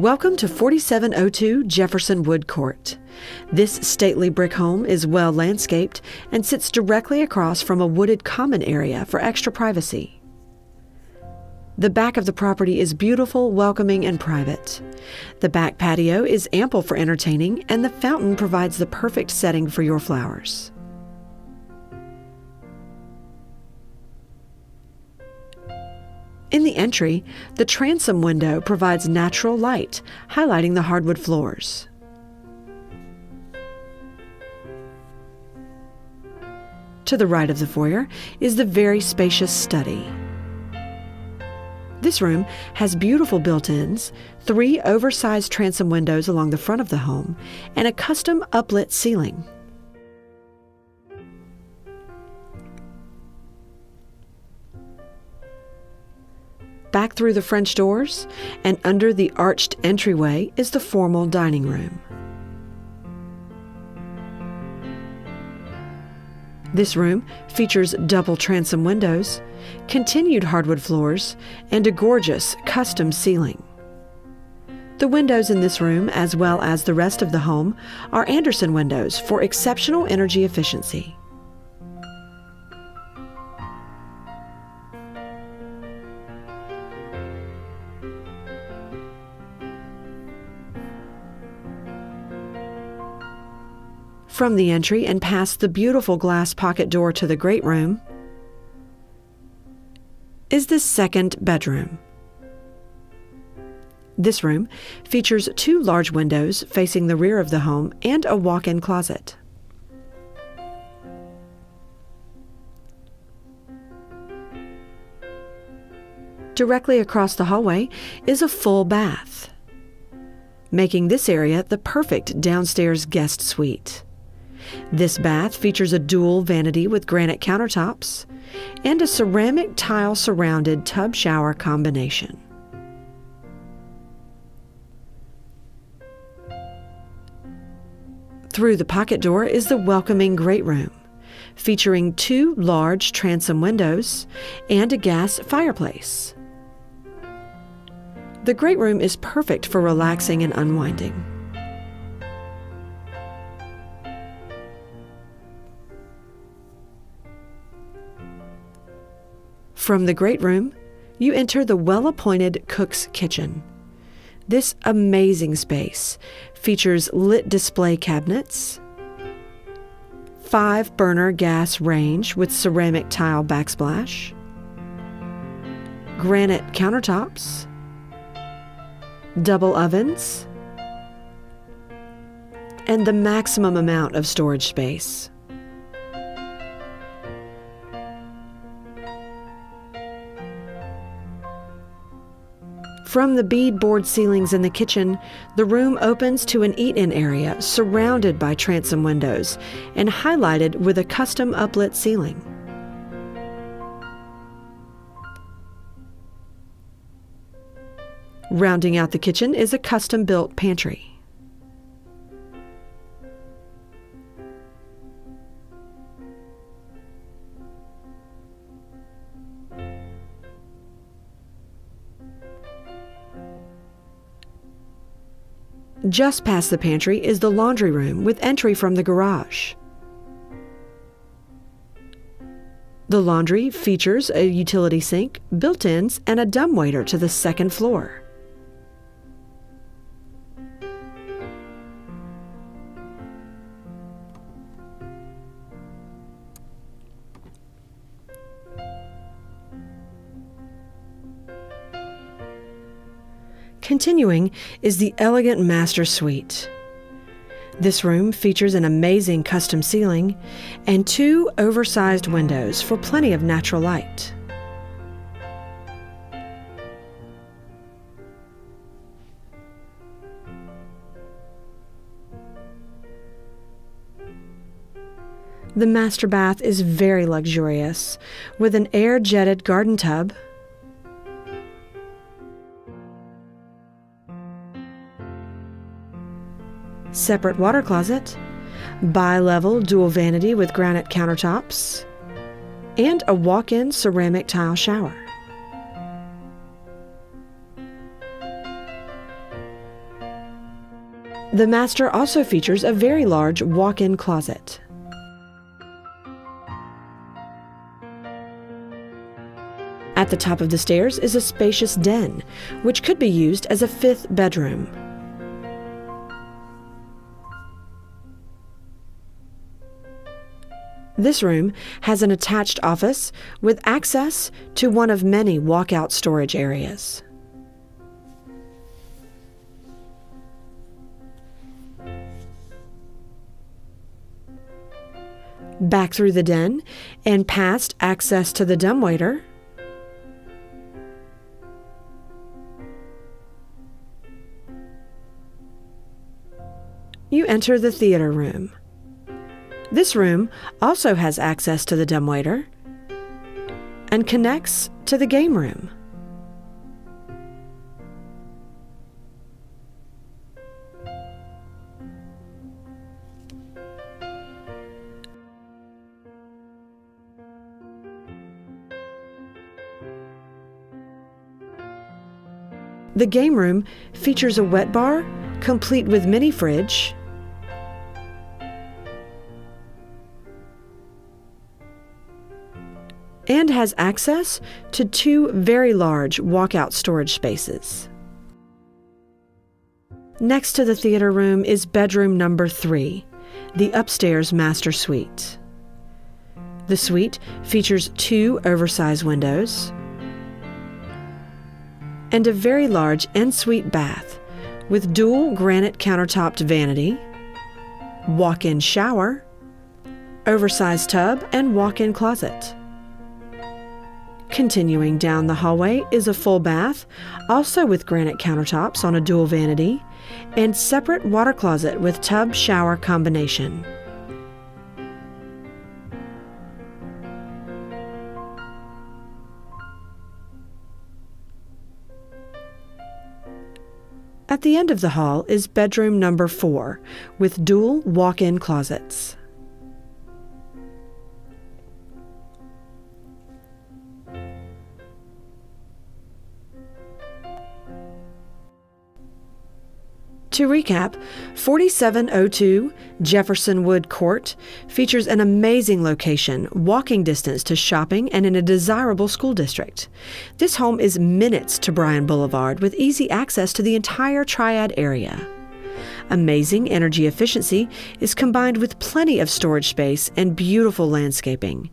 Welcome to 4702 Jefferson Wood Court. This stately brick home is well landscaped and sits directly across from a wooded common area for extra privacy. The back of the property is beautiful, welcoming, and private. The back patio is ample for entertaining, and the fountain provides the perfect setting for your flowers. In the entry, the transom window provides natural light, highlighting the hardwood floors. To the right of the foyer is the very spacious study. This room has beautiful built ins, three oversized transom windows along the front of the home, and a custom uplit ceiling. Back through the French doors and under the arched entryway is the formal dining room. This room features double transom windows, continued hardwood floors, and a gorgeous custom ceiling. The windows in this room, as well as the rest of the home, are Andersen windows for exceptional energy efficiency. From the entry and past the beautiful glass pocket door to the great room is the second bedroom. This room features two large windows facing the rear of the home and a walk in closet. Directly across the hallway is a full bath, making this area the perfect downstairs guest suite. This bath features a dual vanity with granite countertops and a ceramic tile surrounded tub shower combination. Through the pocket door is the welcoming great room, featuring two large transom windows and a gas fireplace. The great room is perfect for relaxing and unwinding. From the great room, you enter the well appointed cook's kitchen. This amazing space features lit display cabinets, five burner gas range with ceramic tile backsplash, granite countertops, double ovens, and the maximum amount of storage space. From the beadboard ceilings in the kitchen, the room opens to an eat in area surrounded by transom windows and highlighted with a custom uplit ceiling. Rounding out the kitchen is a custom built pantry. Just past the pantry is the laundry room with entry from the garage. The laundry features a utility sink, built ins, and a dumbwaiter to the second floor. Continuing is the elegant master suite. This room features an amazing custom ceiling and two oversized windows for plenty of natural light. The master bath is very luxurious, with an air jetted garden tub, separate water closet, bi level dual vanity with granite countertops, and a walk in ceramic tile shower. The master also features a very large walk in closet. At the top of the stairs is a spacious den, which could be used as a fifth bedroom. This room has an attached office with access to one of many walkout storage areas. Back through the den and past access to the dumbwaiter you enter the theater room. This room also has access to the dumbwaiter and connects to the game room. The game room features a wet bar complete with mini fridge has access to two very large walkout storage spaces. Next to the theater room is bedroom number three, the upstairs master suite. The suite features two oversized windows and a very large ensuite bath with dual granite countertopped vanity, walk in shower, oversized tub, and walk in closet. Continuing down the hallway is a full bath, also with granite countertops on a dual vanity, and separate water closet with tub shower combination. At the end of the hall is bedroom number four with dual walk in closets. To recap, 4702 Jefferson Wood Court features an amazing location, walking distance to shopping, and in a desirable school district. This home is minutes to Bryan Boulevard with easy access to the entire Triad area. Amazing energy efficiency is combined with plenty of storage space and beautiful landscaping.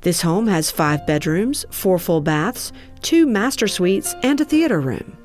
This home has five bedrooms, four full baths, two master suites, and a theater room.